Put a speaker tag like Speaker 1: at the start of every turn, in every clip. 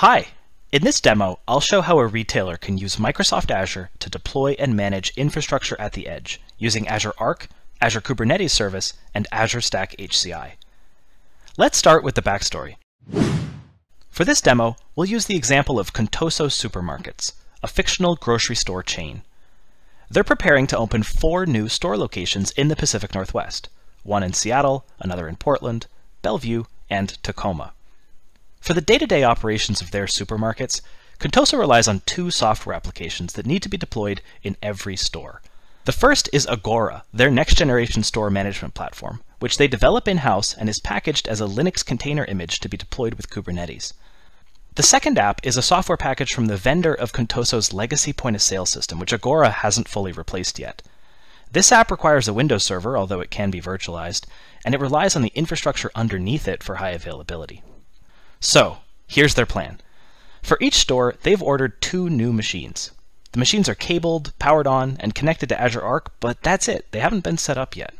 Speaker 1: Hi! In this demo, I'll show how a retailer can use Microsoft Azure to deploy and manage infrastructure at the edge using Azure Arc, Azure Kubernetes Service, and Azure Stack HCI. Let's start with the backstory. For this demo, we'll use the example of Contoso Supermarkets, a fictional grocery store chain. They're preparing to open four new store locations in the Pacific Northwest, one in Seattle, another in Portland, Bellevue, and Tacoma. For the day-to-day operations of their supermarkets, Contoso relies on two software applications that need to be deployed in every store. The first is Agora, their next-generation store management platform, which they develop in-house and is packaged as a Linux container image to be deployed with Kubernetes. The second app is a software package from the vendor of Contoso's legacy point-of-sale system, which Agora hasn't fully replaced yet. This app requires a Windows server, although it can be virtualized, and it relies on the infrastructure underneath it for high availability. So, here's their plan. For each store, they've ordered two new machines. The machines are cabled, powered on, and connected to Azure Arc, but that's it. They haven't been set up yet.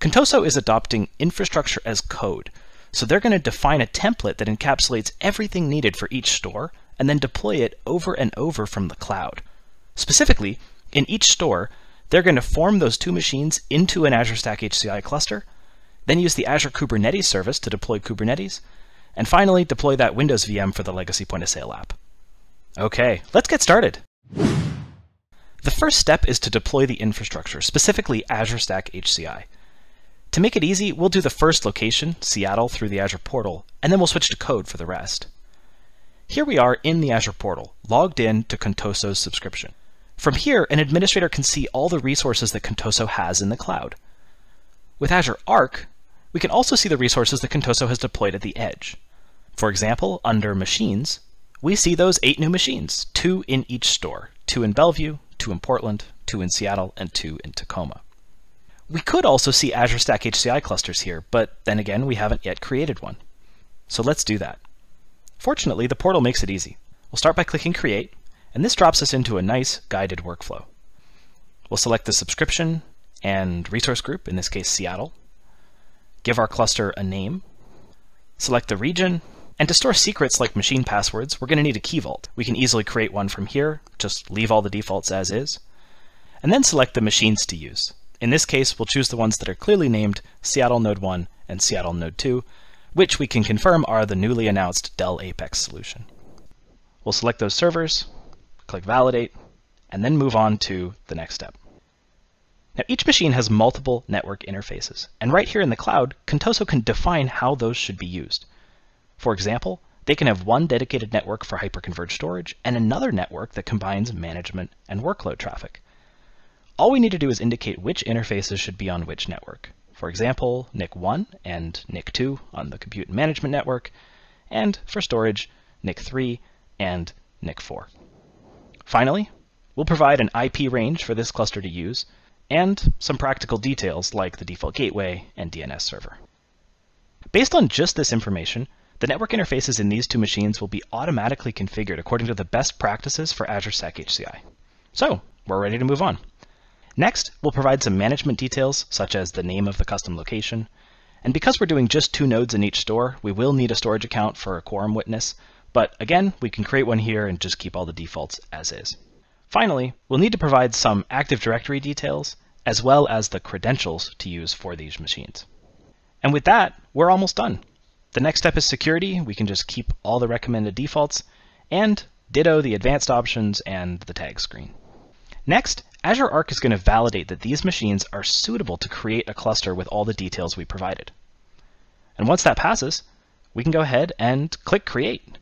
Speaker 1: Contoso is adopting infrastructure as code, so they're going to define a template that encapsulates everything needed for each store and then deploy it over and over from the cloud. Specifically, in each store, they're going to form those two machines into an Azure Stack HCI cluster, then use the Azure Kubernetes service to deploy Kubernetes, and finally, deploy that Windows VM for the legacy point of sale app. Okay, let's get started. The first step is to deploy the infrastructure, specifically Azure Stack HCI. To make it easy, we'll do the first location, Seattle, through the Azure portal, and then we'll switch to code for the rest. Here we are in the Azure portal, logged in to Contoso's subscription. From here, an administrator can see all the resources that Contoso has in the cloud. With Azure Arc, we can also see the resources that Contoso has deployed at the edge. For example, under Machines, we see those eight new machines, two in each store, two in Bellevue, two in Portland, two in Seattle, and two in Tacoma. We could also see Azure Stack HCI clusters here, but then again, we haven't yet created one. So let's do that. Fortunately, the portal makes it easy. We'll start by clicking Create, and this drops us into a nice guided workflow. We'll select the subscription and resource group, in this case Seattle, give our cluster a name, select the region, and to store secrets like machine passwords, we're going to need a key vault. We can easily create one from here, just leave all the defaults as is, and then select the machines to use. In this case, we'll choose the ones that are clearly named Seattle Node 1 and Seattle Node 2, which we can confirm are the newly announced Dell Apex solution. We'll select those servers, click Validate, and then move on to the next step. Now, each machine has multiple network interfaces, and right here in the cloud, Contoso can define how those should be used. For example, they can have one dedicated network for hyperconverged storage and another network that combines management and workload traffic. All we need to do is indicate which interfaces should be on which network. For example, NIC1 and NIC2 on the compute and management network, and for storage, NIC3 and NIC4. Finally, we'll provide an IP range for this cluster to use, and some practical details like the default gateway and DNS server. Based on just this information, the network interfaces in these two machines will be automatically configured according to the best practices for Azure Stack HCI. So, we're ready to move on. Next, we'll provide some management details, such as the name of the custom location. And because we're doing just two nodes in each store, we will need a storage account for a quorum witness, but again, we can create one here and just keep all the defaults as is. Finally, we'll need to provide some Active Directory details, as well as the credentials to use for these machines. And with that, we're almost done. The next step is security. We can just keep all the recommended defaults and ditto the advanced options and the tag screen. Next, Azure Arc is going to validate that these machines are suitable to create a cluster with all the details we provided. And once that passes, we can go ahead and click Create.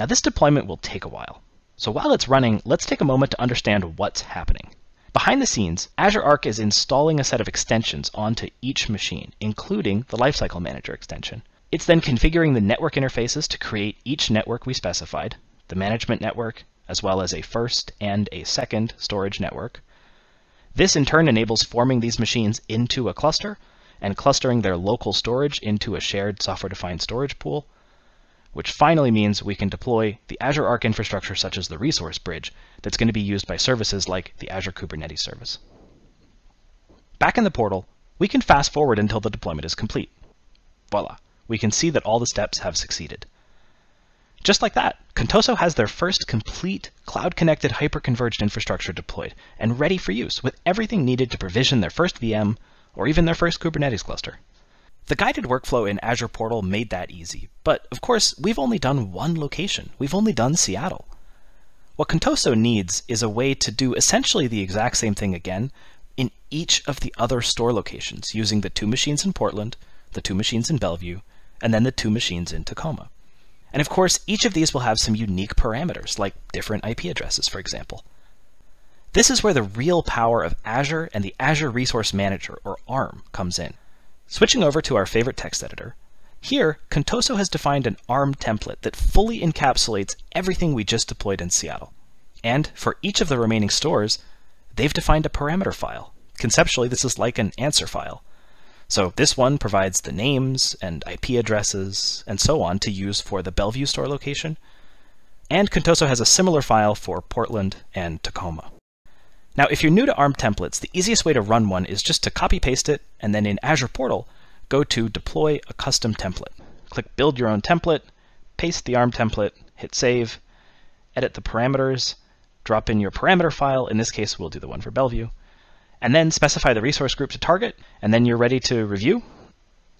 Speaker 1: Now this deployment will take a while. So while it's running, let's take a moment to understand what's happening. Behind the scenes, Azure Arc is installing a set of extensions onto each machine, including the Lifecycle Manager extension. It's then configuring the network interfaces to create each network we specified, the management network, as well as a first and a second storage network. This in turn enables forming these machines into a cluster and clustering their local storage into a shared software-defined storage pool, which finally means we can deploy the Azure Arc infrastructure such as the resource bridge that's going to be used by services like the Azure Kubernetes service. Back in the portal, we can fast forward until the deployment is complete. Voila, we can see that all the steps have succeeded. Just like that, Contoso has their first complete cloud-connected hyper-converged infrastructure deployed and ready for use with everything needed to provision their first VM or even their first Kubernetes cluster. The guided workflow in Azure Portal made that easy, but of course, we've only done one location. We've only done Seattle. What Contoso needs is a way to do essentially the exact same thing again in each of the other store locations using the two machines in Portland, the two machines in Bellevue, and then the two machines in Tacoma. And of course, each of these will have some unique parameters, like different IP addresses, for example. This is where the real power of Azure and the Azure Resource Manager, or ARM, comes in. Switching over to our favorite text editor, here, Contoso has defined an ARM template that fully encapsulates everything we just deployed in Seattle. And for each of the remaining stores, they've defined a parameter file. Conceptually, this is like an answer file. So this one provides the names and IP addresses and so on to use for the Bellevue store location. And Contoso has a similar file for Portland and Tacoma. Now, if you're new to ARM templates, the easiest way to run one is just to copy paste it, and then in Azure Portal, go to Deploy a Custom Template. Click Build Your Own Template, paste the ARM template, hit Save, edit the parameters, drop in your parameter file, in this case we'll do the one for Bellevue, and then specify the resource group to target, and then you're ready to review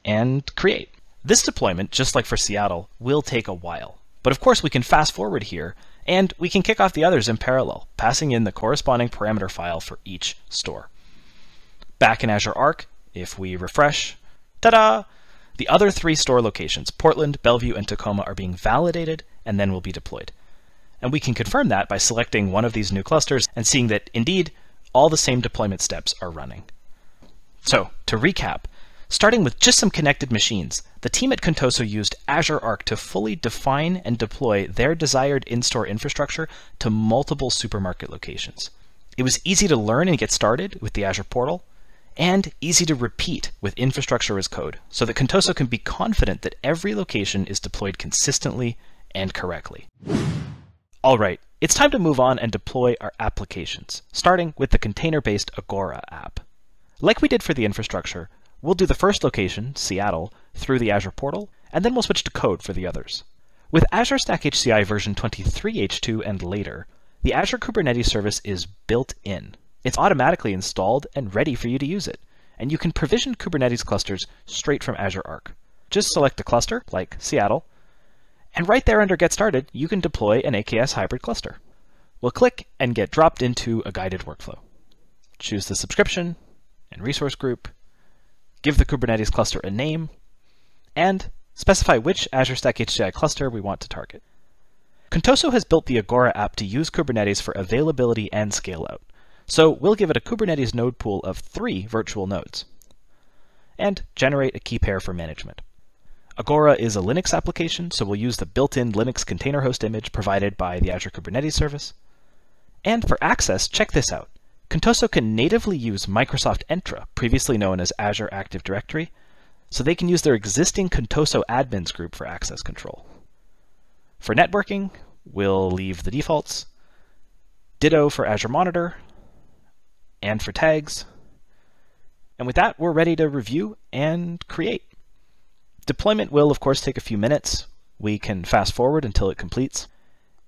Speaker 1: and create. This deployment, just like for Seattle, will take a while. But of course we can fast forward here, and we can kick off the others in parallel, passing in the corresponding parameter file for each store. Back in Azure Arc, if we refresh, ta-da! The other three store locations, Portland, Bellevue, and Tacoma, are being validated and then will be deployed. And we can confirm that by selecting one of these new clusters and seeing that, indeed, all the same deployment steps are running. So, to recap, starting with just some connected machines, the team at Contoso used Azure Arc to fully define and deploy their desired in-store infrastructure to multiple supermarket locations. It was easy to learn and get started with the Azure portal, and easy to repeat with infrastructure as code, so that Contoso can be confident that every location is deployed consistently and correctly. All right, it's time to move on and deploy our applications, starting with the container-based Agora app. Like we did for the infrastructure, we'll do the first location, Seattle, through the Azure portal, and then we'll switch to code for the others. With Azure Stack HCI version 23H2 and later, the Azure Kubernetes service is built in. It's automatically installed and ready for you to use it, and you can provision Kubernetes clusters straight from Azure Arc. Just select a cluster, like Seattle, and right there under Get Started, you can deploy an AKS hybrid cluster. We'll click and get dropped into a guided workflow. Choose the subscription and resource group, give the Kubernetes cluster a name, and specify which Azure Stack HCI cluster we want to target. Contoso has built the Agora app to use Kubernetes for availability and scale out. So we'll give it a Kubernetes node pool of three virtual nodes and generate a key pair for management. Agora is a Linux application, so we'll use the built-in Linux container host image provided by the Azure Kubernetes service. And for access, check this out. Contoso can natively use Microsoft Entra, previously known as Azure Active Directory, so they can use their existing Contoso admins group for access control. For networking, we'll leave the defaults. Ditto for Azure Monitor, and for tags. And with that, we're ready to review and create. Deployment will, of course, take a few minutes. We can fast forward until it completes.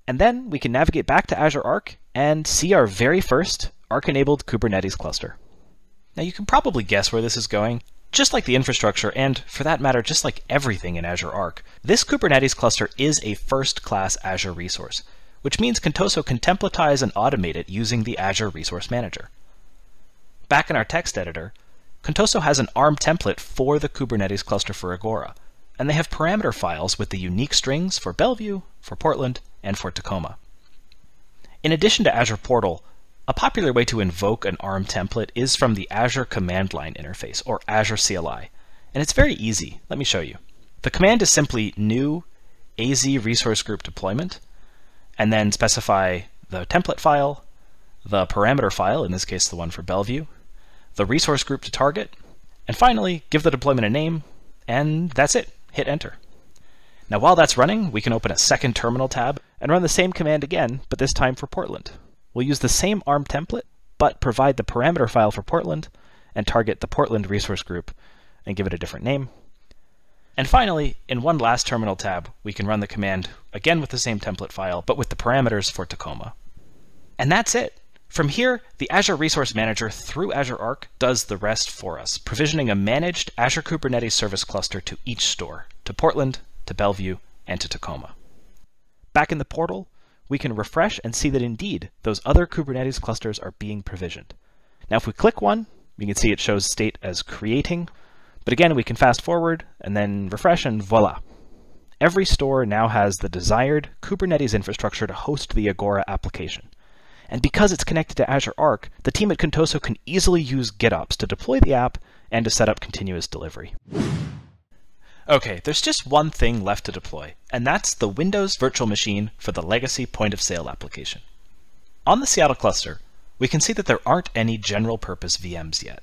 Speaker 1: And then we can navigate back to Azure Arc and see our very first Arc-enabled Kubernetes cluster. Now you can probably guess where this is going. Just like the infrastructure, and for that matter, just like everything in Azure Arc, this Kubernetes cluster is a first-class Azure resource, which means Contoso can templatize and automate it using the Azure Resource Manager. Back in our text editor, Contoso has an ARM template for the Kubernetes cluster for Agora, and they have parameter files with the unique strings for Bellevue, for Portland, and for Tacoma. In addition to Azure Portal, a popular way to invoke an ARM template is from the Azure Command Line interface, or Azure CLI, and it's very easy. Let me show you. The command is simply new AZ resource group deployment, and then specify the template file, the parameter file, in this case the one for Bellevue, the resource group to target, and finally, give the deployment a name, and that's it. Hit enter. Now while that's running, we can open a second terminal tab and run the same command again, but this time for Portland. We'll use the same ARM template, but provide the parameter file for Portland and target the Portland resource group and give it a different name. And finally, in one last terminal tab, we can run the command again with the same template file, but with the parameters for Tacoma. And that's it. From here, the Azure Resource Manager through Azure Arc does the rest for us, provisioning a managed Azure Kubernetes service cluster to each store, to Portland, to Bellevue, and to Tacoma. Back in the portal, we can refresh and see that indeed those other Kubernetes clusters are being provisioned. Now if we click one, we can see it shows state as creating, but again we can fast forward and then refresh and voila. Every store now has the desired Kubernetes infrastructure to host the Agora application. And because it's connected to Azure Arc, the team at Contoso can easily use GitOps to deploy the app and to set up continuous delivery. Okay, there's just one thing left to deploy, and that's the Windows virtual machine for the legacy point of sale application. On the Seattle cluster, we can see that there aren't any general purpose VMs yet.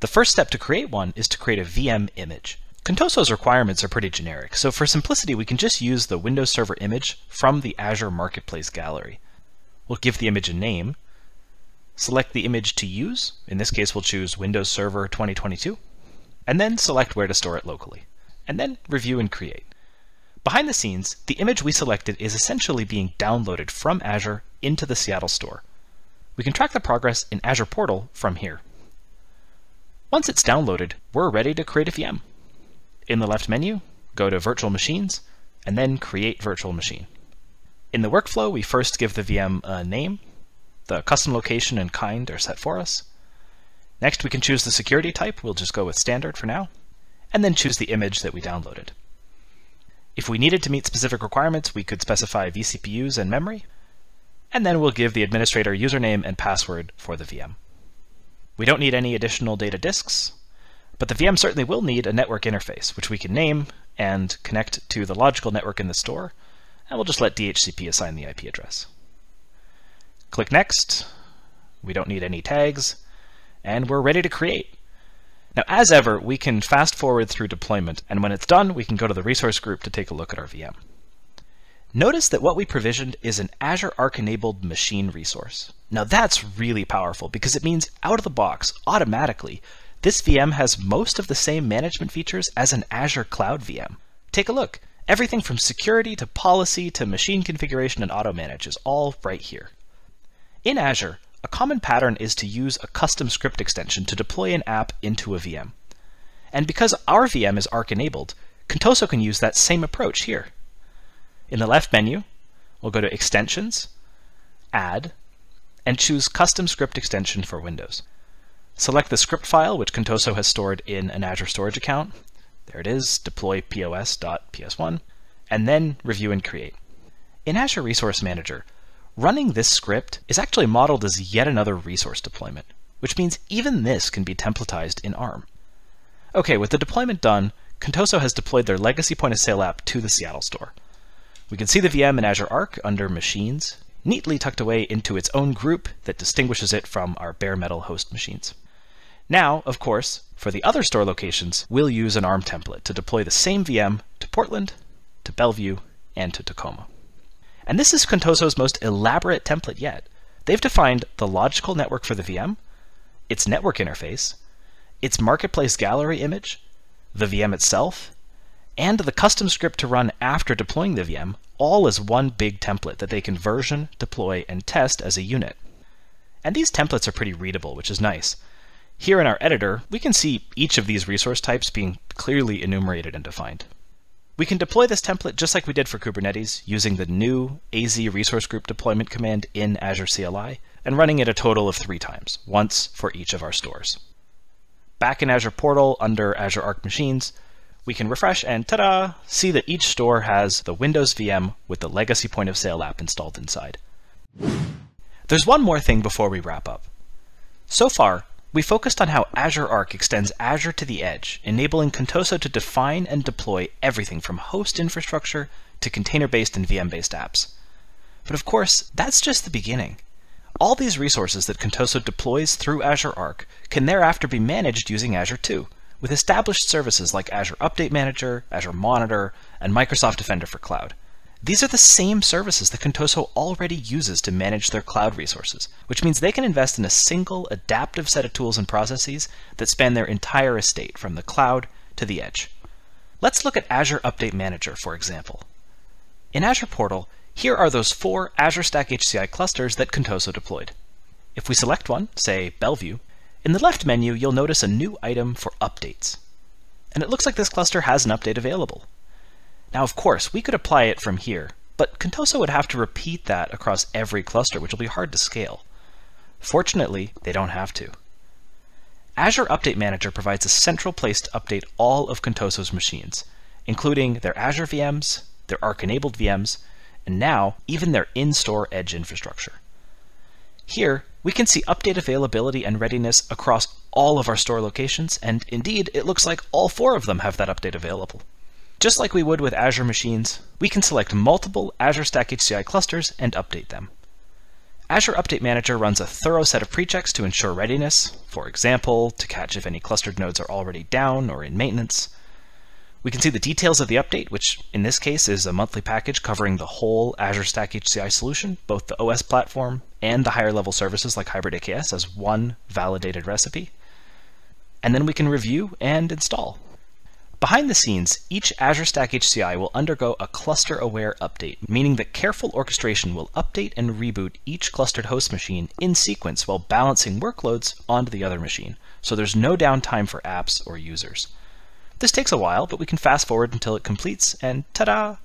Speaker 1: The first step to create one is to create a VM image. Contoso's requirements are pretty generic, so for simplicity we can just use the Windows Server image from the Azure Marketplace gallery. We'll give the image a name, select the image to use, in this case we'll choose Windows Server 2022, and then select where to store it locally, and then review and create. Behind the scenes, the image we selected is essentially being downloaded from Azure into the Seattle store. We can track the progress in Azure Portal from here. Once it's downloaded, we're ready to create a VM. In the left menu, go to Virtual Machines, and then Create Virtual Machine. In the workflow, we first give the VM a name. The custom location and kind are set for us. Next, we can choose the security type. We'll just go with standard for now. And then choose the image that we downloaded. If we needed to meet specific requirements, we could specify vCPUs and memory. And then we'll give the administrator username and password for the VM. We don't need any additional data disks, but the VM certainly will need a network interface, which we can name and connect to the logical network in the store, and we'll just let DHCP assign the IP address. Click Next. We don't need any tags, and we're ready to create. Now, as ever, we can fast forward through deployment, and when it's done, we can go to the resource group to take a look at our VM. Notice that what we provisioned is an Azure Arc-enabled machine resource. Now that's really powerful because it means out of the box, automatically, this VM has most of the same management features as an Azure Cloud VM. Take a look. Everything from security to policy to machine configuration and auto manage is all right here. In Azure, a common pattern is to use a custom script extension to deploy an app into a VM. And because our VM is Arc enabled, Contoso can use that same approach here. In the left menu, we'll go to Extensions, Add, and choose Custom Script Extension for Windows. Select the script file, which Contoso has stored in an Azure Storage account, there it is, deploy pos.ps1, and then review and create. In Azure Resource Manager, running this script is actually modeled as yet another resource deployment, which means even this can be templatized in ARM. Okay, with the deployment done, Contoso has deployed their legacy point-of-sale app to the Seattle store. We can see the VM in Azure Arc under Machines, neatly tucked away into its own group that distinguishes it from our bare metal host machines. Now, of course, for the other store locations, we'll use an ARM template to deploy the same VM to Portland, to Bellevue, and to Tacoma. And this is Contoso's most elaborate template yet. They've defined the logical network for the VM, its network interface, its marketplace gallery image, the VM itself, and the custom script to run after deploying the VM, all as one big template that they can version, deploy, and test as a unit. And these templates are pretty readable, which is nice. Here in our editor, we can see each of these resource types being clearly enumerated and defined. We can deploy this template just like we did for Kubernetes using the new AZ resource group deployment command in Azure CLI and running it a total of three times, once for each of our stores. Back in Azure Portal under Azure Arc Machines, we can refresh and ta-da, see that each store has the Windows VM with the legacy point of sale app installed inside. There's one more thing before we wrap up. So far, we focused on how Azure Arc extends Azure to the edge, enabling Contoso to define and deploy everything from host infrastructure to container-based and VM-based apps. But of course, that's just the beginning. All these resources that Contoso deploys through Azure Arc can thereafter be managed using Azure too, with established services like Azure Update Manager, Azure Monitor, and Microsoft Defender for Cloud. These are the same services that Contoso already uses to manage their cloud resources, which means they can invest in a single adaptive set of tools and processes that span their entire estate from the cloud to the edge. Let's look at Azure Update Manager, for example. In Azure Portal, here are those four Azure Stack HCI clusters that Contoso deployed. If we select one, say Bellevue, in the left menu you'll notice a new item for updates. And it looks like this cluster has an update available. Now of course, we could apply it from here, but Contoso would have to repeat that across every cluster, which will be hard to scale. Fortunately, they don't have to. Azure Update Manager provides a central place to update all of Contoso's machines, including their Azure VMs, their Arc-enabled VMs, and now even their in-store edge infrastructure. Here, we can see update availability and readiness across all of our store locations, and indeed, it looks like all four of them have that update available. Just like we would with Azure machines, we can select multiple Azure Stack HCI clusters and update them. Azure Update Manager runs a thorough set of pre-checks to ensure readiness, for example, to catch if any clustered nodes are already down or in maintenance. We can see the details of the update, which in this case is a monthly package covering the whole Azure Stack HCI solution, both the OS platform and the higher level services like Hybrid AKS as one validated recipe. And then we can review and install. Behind the scenes, each Azure Stack HCI will undergo a cluster-aware update, meaning that careful orchestration will update and reboot each clustered host machine in sequence while balancing workloads onto the other machine, so there's no downtime for apps or users. This takes a while, but we can fast forward until it completes, and ta-da!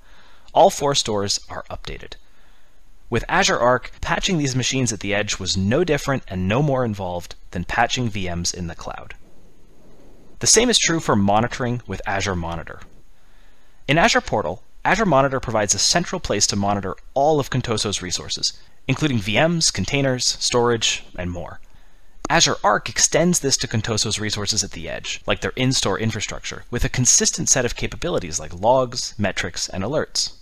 Speaker 1: All four stores are updated. With Azure Arc, patching these machines at the edge was no different and no more involved than patching VMs in the cloud. The same is true for monitoring with Azure Monitor. In Azure Portal, Azure Monitor provides a central place to monitor all of Contoso's resources, including VMs, containers, storage, and more. Azure Arc extends this to Contoso's resources at the edge, like their in-store infrastructure, with a consistent set of capabilities like logs, metrics, and alerts.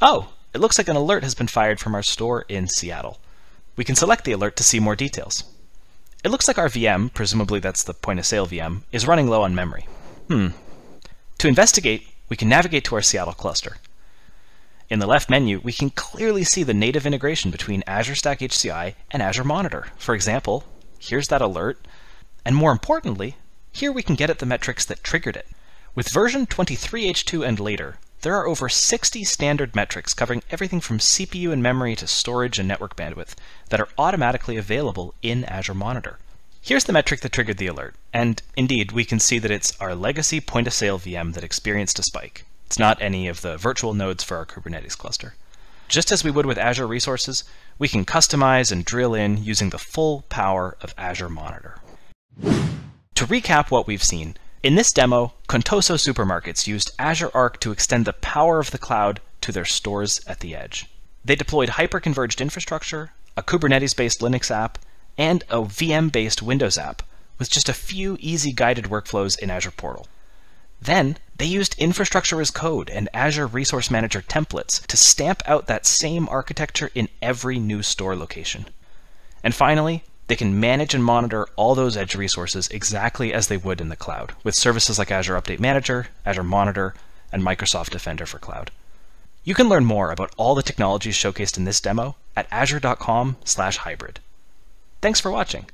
Speaker 1: Oh, it looks like an alert has been fired from our store in Seattle. We can select the alert to see more details. It looks like our VM, presumably that's the point of sale VM, is running low on memory. Hmm. To investigate, we can navigate to our Seattle cluster. In the left menu, we can clearly see the native integration between Azure Stack HCI and Azure Monitor. For example, here's that alert, and more importantly, here we can get at the metrics that triggered it. With version 23H2 and later, there are over 60 standard metrics covering everything from CPU and memory to storage and network bandwidth that are automatically available in Azure Monitor. Here's the metric that triggered the alert, and indeed we can see that it's our legacy point-of-sale VM that experienced a spike. It's not any of the virtual nodes for our Kubernetes cluster. Just as we would with Azure resources, we can customize and drill in using the full power of Azure Monitor. To recap what we've seen, in this demo, Contoso supermarkets used Azure Arc to extend the power of the cloud to their stores at the edge. They deployed hyper-converged infrastructure, a Kubernetes-based Linux app, and a VM-based Windows app, with just a few easy guided workflows in Azure Portal. Then, they used infrastructure as code and Azure Resource Manager templates to stamp out that same architecture in every new store location. And finally, they can manage and monitor all those edge resources exactly as they would in the cloud, with services like Azure Update Manager, Azure Monitor, and Microsoft Defender for Cloud. You can learn more about all the technologies showcased in this demo at azure.com/hybrid. Thanks for watching.